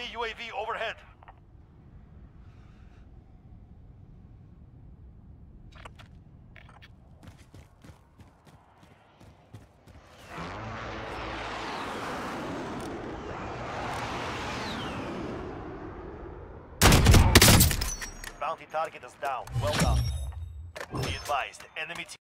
Enemy UAV overhead. Bounty target is down. Well done. Be advised, enemy team.